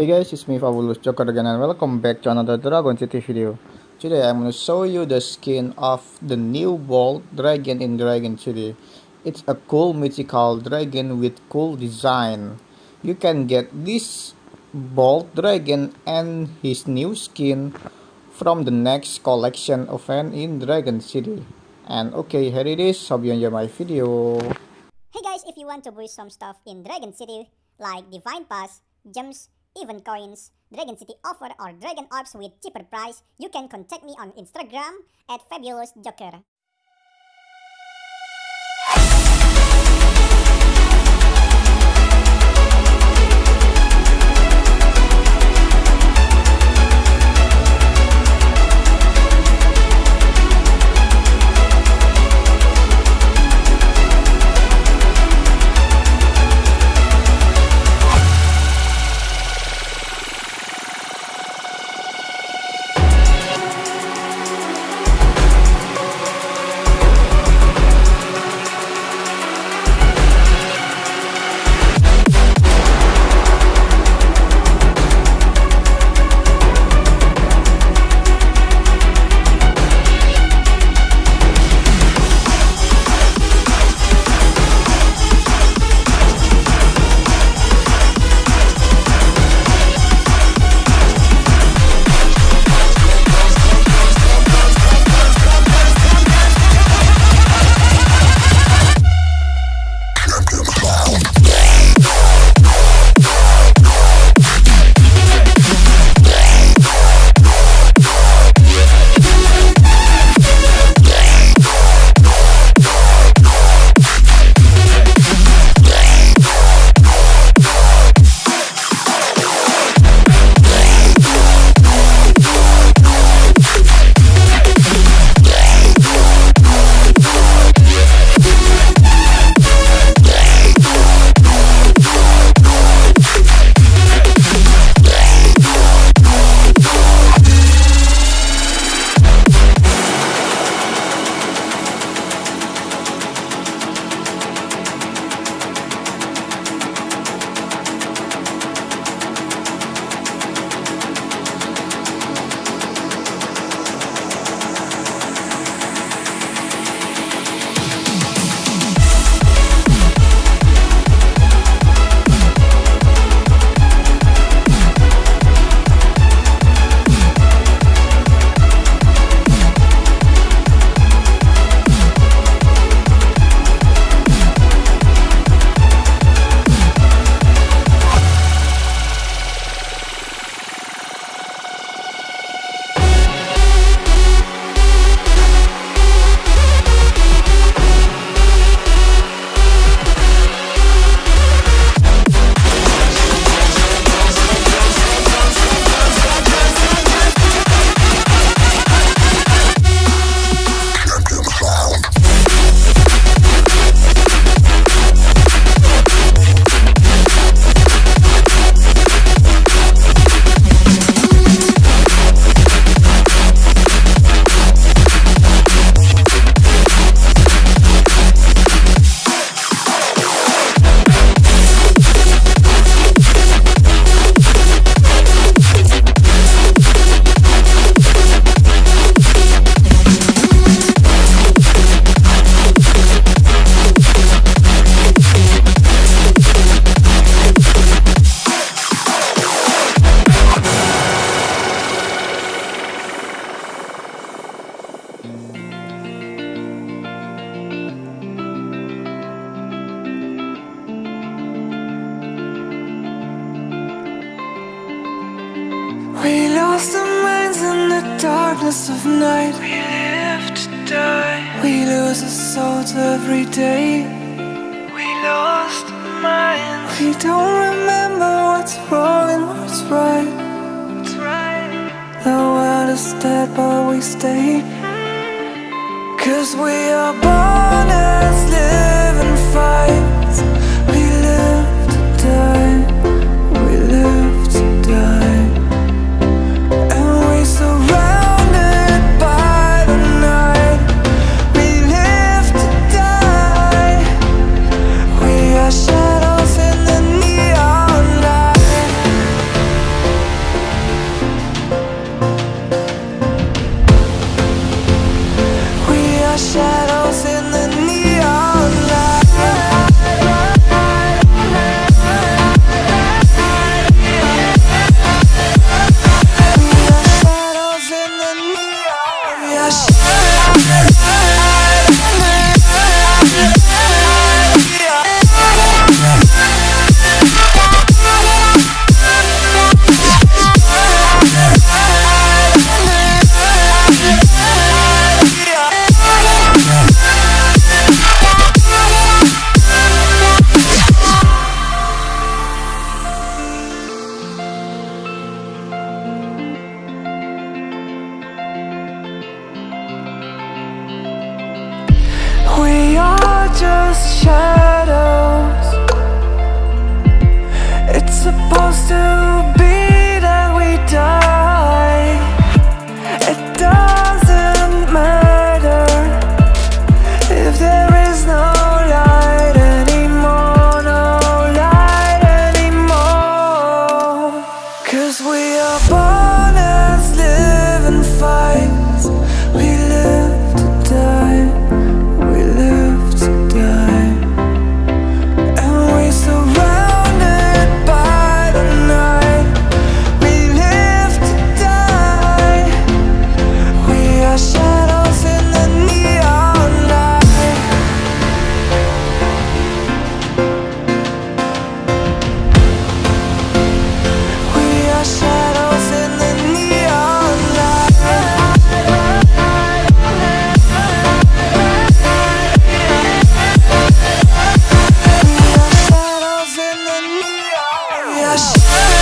Hey guys, it's me Fabulous Joker again and welcome back to another Dragon City video. Today I'm gonna show you the skin of the new Bolt Dragon in Dragon City. It's a cool mythical dragon with cool design. You can get this Bolt Dragon and his new skin from the next collection event in Dragon City. And okay, here it is. Hope you enjoy my video. Hey guys, if you want to buy some stuff in Dragon City, like Divine Pass, gems, even coins, Dragon City offer or Dragon Orbs with cheaper price, you can contact me on Instagram at Fabulous We lost our minds in the darkness of night. We live to die. We lose our souls every day. We lost our minds. We don't remember what's wrong and what's right. What's right. The world is dead, but we stay. Cause we are born yeah.